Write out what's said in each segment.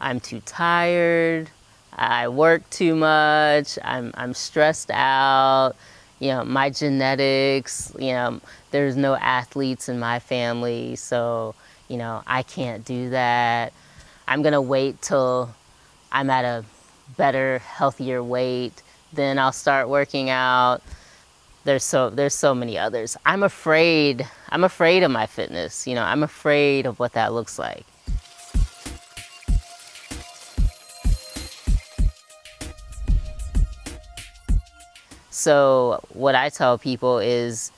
I'm too tired, I work too much, I'm, I'm stressed out, you know, my genetics, you know, there's no athletes in my family, so, you know, I can't do that. I'm gonna wait till I'm at a better, healthier weight, then I'll start working out. There's so there's so many others. I'm afraid. I'm afraid of my fitness. You know, I'm afraid of what that looks like. So what I tell people is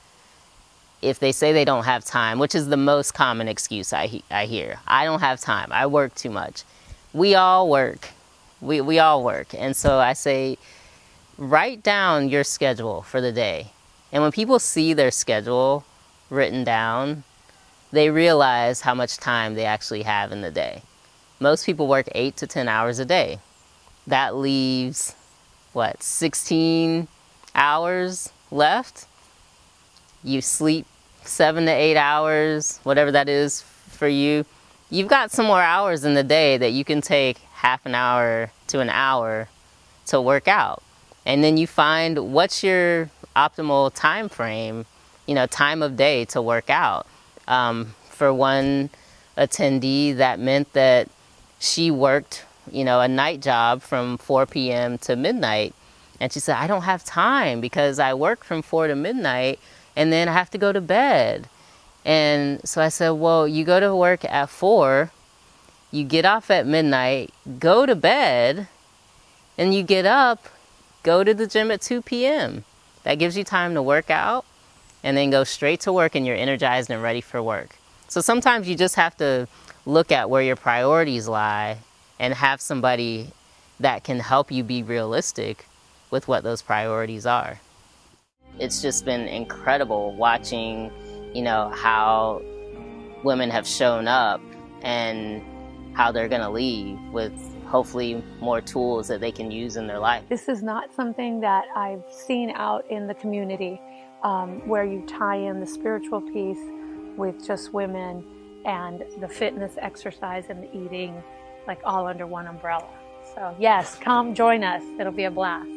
if they say they don't have time, which is the most common excuse I, he I hear, I don't have time, I work too much. We all work, we, we all work. And so I say, write down your schedule for the day. And when people see their schedule written down, they realize how much time they actually have in the day. Most people work eight to 10 hours a day. That leaves, what, 16 hours left. You sleep seven to eight hours, whatever that is for you. You've got some more hours in the day that you can take half an hour to an hour to work out. And then you find what's your optimal time frame, you know, time of day to work out. Um, for one attendee, that meant that she worked, you know, a night job from 4 p.m. to midnight and she said, I don't have time because I work from four to midnight and then I have to go to bed. And so I said, Well, you go to work at four, you get off at midnight, go to bed, and you get up, go to the gym at 2 p.m. That gives you time to work out and then go straight to work and you're energized and ready for work. So sometimes you just have to look at where your priorities lie and have somebody that can help you be realistic with what those priorities are. It's just been incredible watching, you know, how women have shown up and how they're going to leave with hopefully more tools that they can use in their life. This is not something that I've seen out in the community um, where you tie in the spiritual piece with just women and the fitness, exercise, and the eating, like all under one umbrella. So, yes, come join us. It'll be a blast.